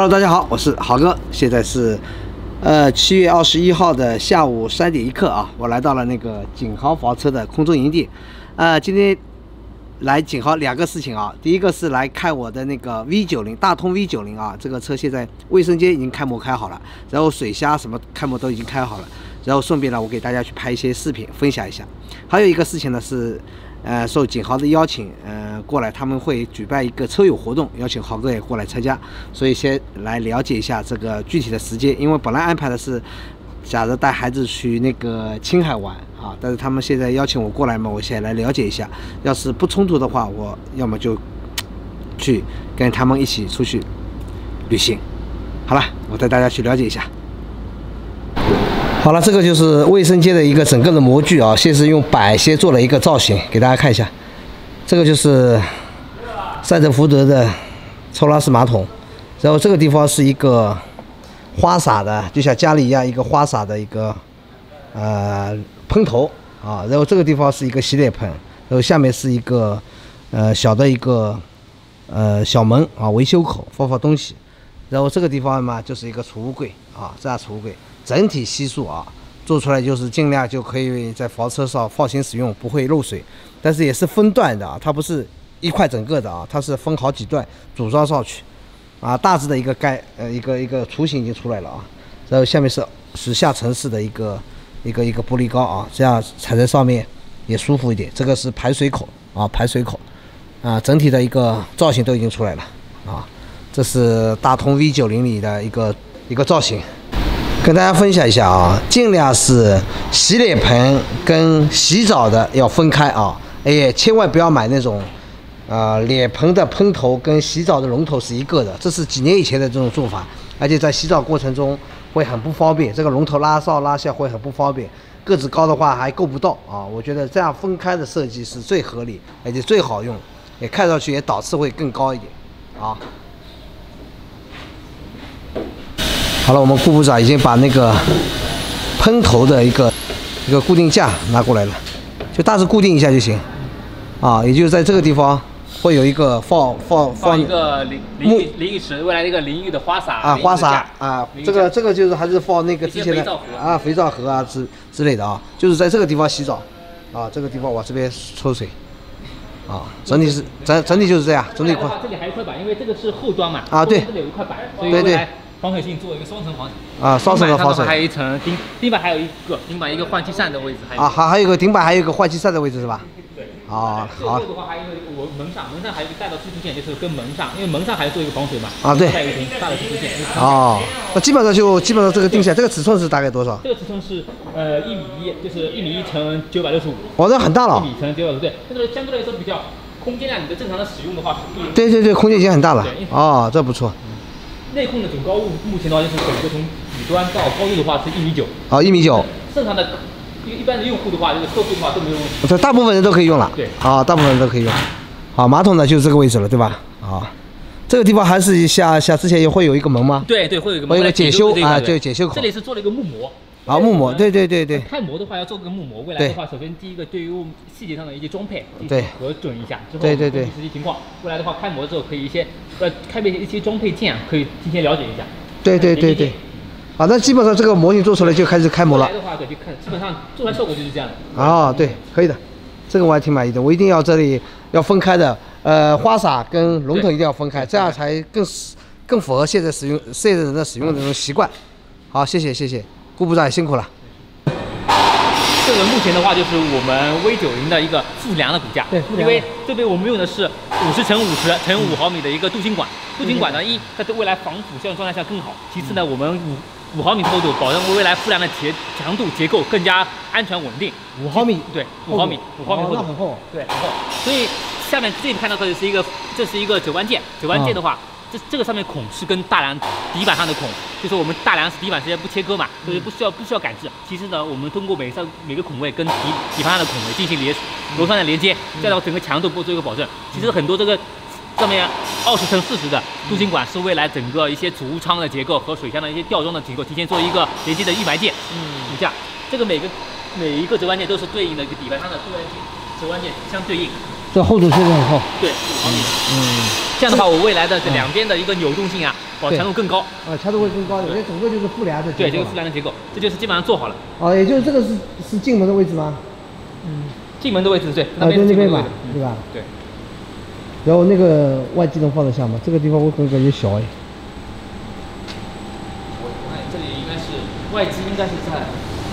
Hello，大家好，我是豪哥，现在是呃七月二十一号的下午三点一刻啊，我来到了那个景豪房车的空中营地，呃，今天来景豪两个事情啊，第一个是来看我的那个 V 九零大通 V 九零啊，这个车现在卫生间已经开模开好了，然后水箱什么开模都已经开好了，然后顺便呢，我给大家去拍一些视频分享一下，还有一个事情呢是。呃，受景豪的邀请，呃，过来他们会举办一个车友活动，邀请豪哥也过来参加，所以先来了解一下这个具体的时间，因为本来安排的是，假如带孩子去那个青海玩啊，但是他们现在邀请我过来嘛，我先来了解一下，要是不冲突的话，我要么就去跟他们一起出去旅行。好了，我带大家去了解一下。好了，这个就是卫生间的一个整个的模具啊，先是用板先做了一个造型，给大家看一下。这个就是赛德福德的抽拉式马桶，然后这个地方是一个花洒的，就像家里一样一个花洒的一个呃喷头啊，然后这个地方是一个洗脸盆，然后下面是一个呃小的一个呃小门啊维修口放放东西，然后这个地方嘛就是一个储物柜啊，这样储物柜。整体系数啊，做出来就是尽量就可以在房车上放心使用，不会漏水。但是也是分段的啊，它不是一块整个的啊，它是分好几段组装上去。啊，大致的一个概呃一个一个雏形已经出来了啊。然后下面是是下沉式的一个一个一个玻璃膏啊，这样踩在上面也舒服一点。这个是排水口啊，排水口啊，整体的一个造型都已经出来了啊。这是大通 V 九零里的一个一个造型。跟大家分享一下啊，尽量是洗脸盆跟洗澡的要分开啊，哎，千万不要买那种，呃，脸盆的喷头跟洗澡的龙头是一个的，这是几年以前的这种做法，而且在洗澡过程中会很不方便，这个龙头拉上拉下会很不方便，个子高的话还够不到啊，我觉得这样分开的设计是最合理，而且最好用，也看上去也档次会更高一点，啊。好了，我们顾部长已经把那个喷头的一个一个固定架拿过来了，就大致固定一下就行。啊，也就是在这个地方会有一个放放放一个淋淋浴淋浴池，未来的一个淋浴的花洒啊，花洒啊，这个这个就是还是放那个之前的啊肥皂盒啊之之类的啊，就是在这个地方洗澡啊，这个地方往这边抽水啊，整体是整整体就是这样，整体块。这里还有一块板，因为这个是后装嘛啊，对，这里有一块板，所以未来。防水性做一个双层防水啊，双层的防水，还有一层顶顶板，还有一个顶板一个换气扇的位置，还有啊，还还有个顶板，还有一个换气扇的位置是吧？对，啊，好。最后的话还有一个我门上，门上还有一个带到输出线，就是跟门上，因为门上还要做一个防水嘛。啊，对。带一层大的输出线。哦，那基本上就基本上这个定下，这个尺寸是大概多少？这个尺寸是呃一米一，就是一米一乘九百六十五。哦，那很大了。一米乘九百六十五，对，这个相对来说比较空间量，你的正常的使用的话是。对对对，空间已经很大了。哦，这不错。内控的总高度目前的话就是整个从底端到高度的话是一米九啊，一米九。正常的，一一般的用户的话，这个客户的话都没有问题。这大部分人都可以用了。对。啊，大部分人都可以用。好，马桶呢就是这个位置了，对吧？啊，这个地方还是像像之前也会有一个门吗？对对，会有一个门。会有个检修啊，对检修口。这里是做了一个木模。啊，木模，对对对对。开模的话要做个木模，未来的话，首先第一个对于细节上的一些装配，对，核准一下，之后对对对，实际情况，未来的话开模之后可以一些，呃，开备一些装配件可以提前了解一下。对对对对。啊，那基本上这个模型做出来就开始开模了。来的话可以看，基本上做出来效果就是这样的。啊，对，可以的，这个我还挺满意的。我一定要这里要分开的，呃，花洒跟龙头一定要分开，这样才更更符合现在使用现在人的使用的这种习惯。好，谢谢谢谢，顾部长也辛苦了。这个目前的话就是我们 V 九零的一个负量的骨架，对，因为这边我们用的是五十乘五十乘五毫米的一个镀锌管，镀锌管呢一它对未来防腐效状态下更好，其次呢我们五五毫米厚度，保证未来负梁的结强度结构更加安全稳定。五毫米，对，五毫米，五毫米厚度，很厚，对，很厚。所以下面这里看到的是一个，这是一个折弯件，折弯件的话。这这个上面孔是跟大梁底板上的孔，就是我们大梁是底板直接不切割嘛，所以不需要不需要改制。其实呢，我们通过每上每个孔位跟底底盘上的孔位进行连螺栓的连接，再到整个强度不做一个保证。其实很多这个上面二十乘四十的镀锌管是未来整个一些储物舱的结构和水箱的一些吊装的结构提前做一个连接的预埋件。嗯，你像这个每个每一个折弯件都是对应的一个底盘上的折弯件，折弯件相对应。这厚度确实很厚，对，五毫米。嗯，这样的话，我未来的这两边的一个扭动性啊，保强度更高。啊，强度会更高，有些整个就是复梁的结对，这个构了复梁的结构，这就是基本上做好了。哦，也就是这个是是进门的位置吗？嗯进门的位置对，那边进门的位置，嗯对吧？对。然后那个外机能放得下吗？这个地方我感感觉小哎。我我看这里应该是外机，应该是在，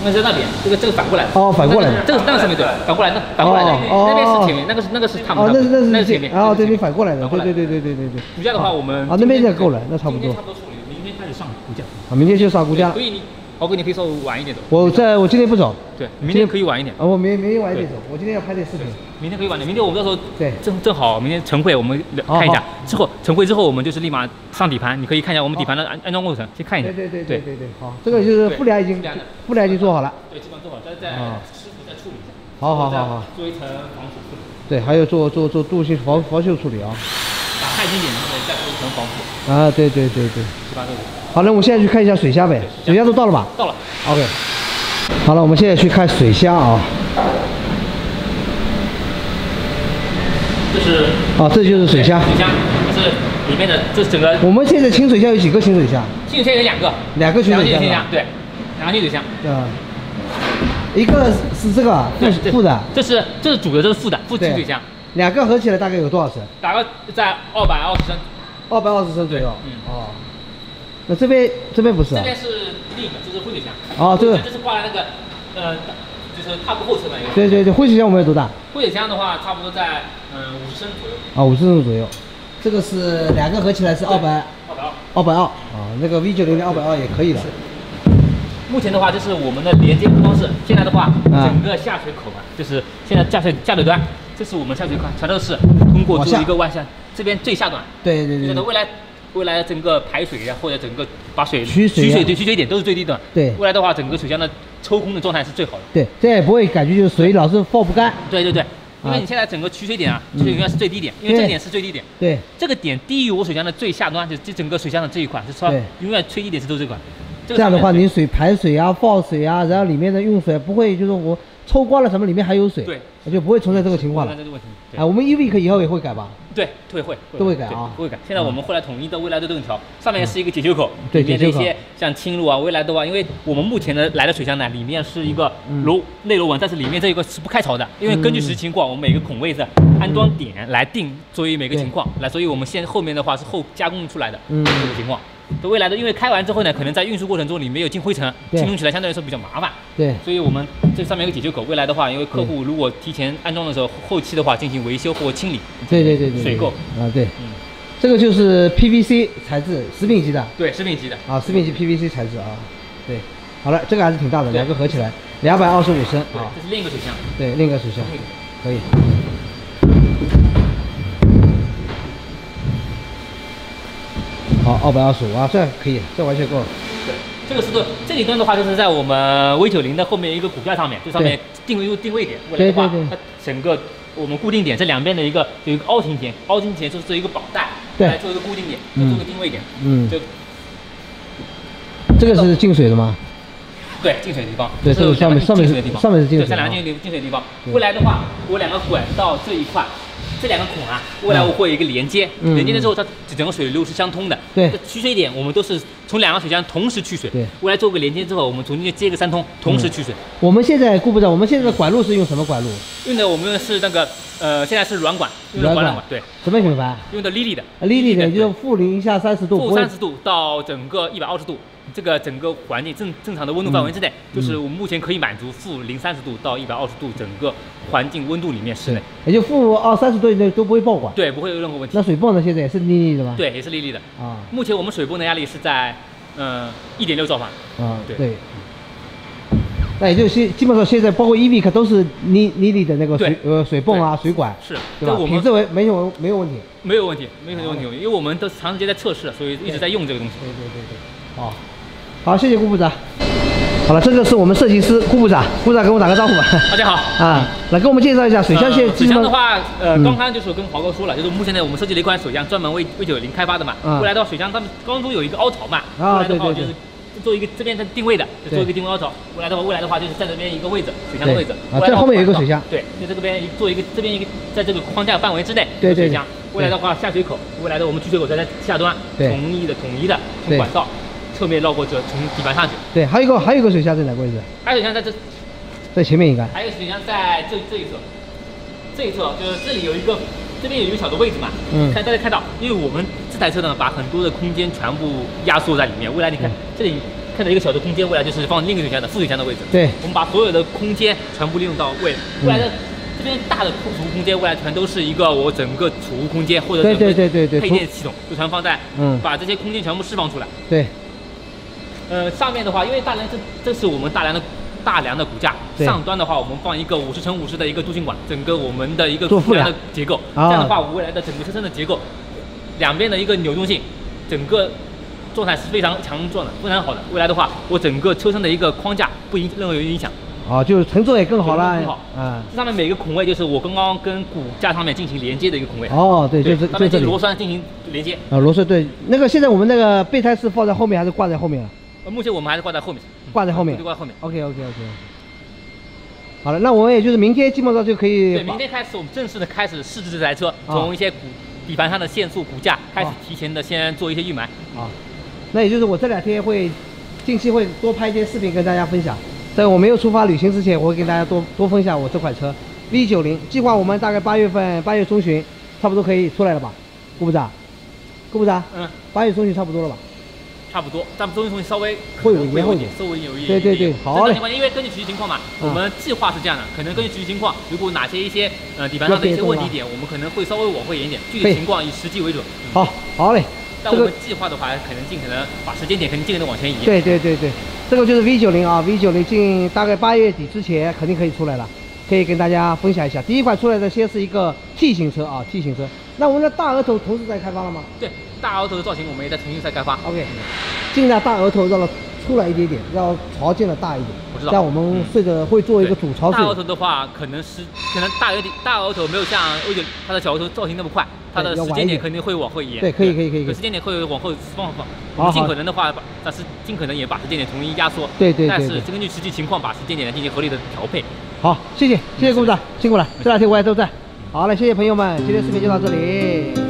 应该是在那边。这个这个反过来。哦反过来的这个那个是没对，反过来那反过来那那边哦是前面，那个是那个是他们哦，那是那是那是前面。哦，对，那是前面你反过来的，对对对对对对对。骨架的话，我们啊那边也够了那差不多差不多处理，明天开始上骨架。啊，明天就上骨架了所。以你，豪哥你可以稍微晚一点走。我在我今天不走，对，明天可以晚一点。啊，我明明天晚一点走，我今天要拍点视频。明天可以晚点，明天我们到时候对正正好，明天晨会我们聊看一下，之后晨会之后我们就是立马上底盘，你可以看一下我们底盘的安安装过程，先看一下。对对对对对对，好，这个就是复梁已经复梁已经做好了。对，基本上做好，再再啊师傅再处理一下。好好好好，做一层防水处理，对，还有做做做镀锌防防锈处理啊。打钛金点之后再做一层防护，啊，对对对对。基本上都是好了，我们现在去看一下水箱呗，水箱都到了吧到了。？OK。好了，我们现在去看水箱啊。这是啊，这就是水箱。水箱，这是里面的，这是整个我们现在清水箱有几个清水箱？清水箱有两个，两个清水箱啊两个清水箱，。对，两个清水箱。啊，一个是这个这是副副的，这是这是主的，这是副的，副清水箱，两个合起来大概有多少升？大概在二百二十升。二百二十升左右。嗯哦。那这边这边不是啊？这边是另一个，这是灰水箱。哦这个就是挂在那个，呃，就是踏步后侧的一个。对对对，灰水箱我们有多大？灰水箱的话，差不多在嗯五十升左右，啊，五十升左右。这个是两个合起来是二百二百二。二百二啊，那个 V 九零的二百二也可以的。目前的话，就是我们的连接方式。现在的话，啊整个下水口啊，就是现在下水下水端，这是我们下水管，全都是通过做往下一个弯向，这边最下端。对对对觉得未来未来整个排水呀，或者整个把水取水啊取水对取水点都是最低端。对未来的话，整个水箱的抽空的状态是最好的。对，这也不会感觉就是水老是放不干。对对对，因为啊你现在整个取水点啊，嗯取水永远是最低点，因为这个点是最低点。对这个点低于我水箱的最下端，就这整个水箱的这一块就超对永远最低点是都是这块。这样的话，你水排水啊、放水啊，然后里面的用水不会就是我抽光了什么里面还有水，对，就不会存在这个情况了这。个问题。啊，我们 EV 可以后也会改吧？对，会会都会改啊对会改。现在我们后来统一的未来的盾条，上面是一个解修口，对里面的一解修口些像侵入啊，未来的话，因为我们目前的来的水箱呢，里面是一个嗯螺内螺纹，但是里面这一个是不开槽的，因为根据实际情况，我们每个孔位的安装点来定，作为每个情况来，所以我们现后面的话是后加工出来的嗯这个情况。对未来的，因为开完之后呢，可能在运输过程中你没有进灰尘，对清除起来相对来说比较麻烦。对，所以我们这上面有个解决口，未来的话，因为客户如果提前安装的时候，后期的话进行维修或清理，对对对对，水垢啊，对，嗯，这个就是 PVC 材质，食品级的对，食品级的，啊，食品级 PVC 材质啊，对，好了，这个还是挺大的，两个合起来两百二十五升对啊，，这是另一个水箱，对，另一个水箱可以。好，二百二十五啊，这可以，这完全够了。对，这个是对，这一端的话就是在我们 V 九零的后面一个骨架上面，这上面定位定位点，未来的话对对对，它整个我们固定点这两边的一个有一个凹形点，凹形点就是做一个绑带，对来做一个固定点，嗯做一个定位点，嗯，就这个是进水的吗？对进水的地方，对这是下面上面两个进水的地方，上面是进水对，这两啊个进水进水的地方。未来的话，我两个管道这一块，这两个孔啊，未来我会有一个连接，嗯连接了之后，它整个水流是相通的。对取水点我们都是从两个水箱同时取水。对未来做个连接之后，我们中间接个三通，同时取水。我们现在顾部长，我们现在的管路是用什么管路？用的我们用的是那个呃，现在是软管，用的软管管软管，对，什么品牌？用的 Lily 的啊，Lily 的，对就是负零下三十度，负三十度到整个一百二十度，这个整个环境正正常的温度范围之内，就是我们目前可以满足负零三十度到一百二十度整个环境温度里面室内，也就负二三十度以内都不会爆管。对，不会有任何问题那。水泵呢？现在也是 Lily 的吗？。对，也是丽丽的。啊目前我们水泵的压力是在嗯一点六兆瓦，啊对对。那也就是基基本上现在包括 EV 可都是 Li Lily 的那个水呃水泵啊水管，是，对吧？我们品质为没有没有问题。没有问题，没有问题，因为我们都长时间在测试，所以一直在用这个东西。对对对对。好，好，谢谢顾部长。好了，这个是我们设计师顾部长，顾部长跟我打个招呼吧。大家好。啊，来跟我们介绍一下水箱现呃水箱的话，呃，嗯刚刚就是跟华哥说了，就是目前呢，我们设计了一款水箱，专门为为九零开发的嘛。嗯未来的话，水箱他们当中有一个凹槽嘛，啊未来的话对对就是做一个这边的定位的，就做一个定位凹槽。未来的话，未来的话就是在这边一个位置，水箱的位置。啊这后面有一个水箱对，就这个边一做一个这边一个在这个框架范围之内，对对水箱。未来的话下水口，未来的我们聚水口在在下端，对统一的统一的从管道侧面绕过这从底盘上去。对，还有一个还有一个水箱在哪个位置？还有水箱在这，在前面应该。还有水箱在这这一侧，这一侧就是这里有一个，这边有一个小的位置嘛。嗯看大家看到，因为我们这台车呢，把很多的空间全部压缩在里面。未来你看、嗯这里看到一个小的空间，未来就是放另一个水箱的副水箱的位置。对我们把所有的空间全部利用到位，未来的。这边大的储物空间，未来全都是一个我整个储物空间或者对整个对对对对配电系统就全放在，嗯把这些空间全部释放出来。对呃，上面的话，因为大梁这这是我们大梁的大梁的骨架，上端的话，我们放一个五十乘五十的一个镀锌管，整个我们的一个做副梁梁的结构，啊这样的话，我未来的整个车身的结构，两边的一个扭动性，整个状态是非常强壮的，非常好的。未来的话，我整个车身的一个框架不影任何有影响，啊，就是乘坐也更好了更好。嗯。这上面每个孔位就是我刚刚跟骨架上面进行连接的一个孔位，哦，对，就是上面这里。螺栓进行连接。啊，螺栓对，那个现在我们那个备胎是放在后面还是挂在后面了？呃，目前我们还是挂在后面，挂在后面就挂在后面。OK OK OK。好了，那我们也就是明天基本上就可以对，明天开始我们正式的开始试制这台车，啊从一些骨底盘上的限速、骨架开始啊提前的先做一些预埋。啊，那也就是我这两天会近期会多拍一些视频跟大家分享。在我没有出发旅行之前，我会跟大家多多分享我这款车 V 9 0计划我们大概八月份八月中旬差不多可以出来了吧？顾部长，顾部长，嗯，八月中旬差不多了吧？差不多，但中间稍微会有一点稍微有一点。对对对好嘞因为根据实际情况嘛，嗯我们计划是这样的，可能根据实际情况，如果哪些一些呃底盘上的一些问题点，我们可能会稍微往后延一点，具体情况以实际为准。嗯好，好嘞，这个但我们计划的话，可能尽可能把时间点肯定尽可能往前移。对对对对，这个就是 V 9 0啊，V 9 0近大概八月底之前肯定可以出来了，可以跟大家分享一下。第一款出来的先是一个 T 型车啊，T 型车。那我们的大额头同时在开发了吗对，大额头的造型我们也在重新再开发。？OK，尽量大额头让它出来一点点，要朝见的大一点。我知道但我们睡着会做一个主超大额。头的话，可能是可能大额底大额头没有像欧九它的小额头造型那么快，它的时间点肯定会往后延。对可以可以可以可时间点会往后放放。我们尽可能的话，把但是尽可能也把时间点重新压缩。对对对但是根据实际情况，把时间点进行合理的调配。好，谢谢谢谢顾部长，辛苦了，这两天我也都在。好了，谢谢朋友们，今天视频就到这里。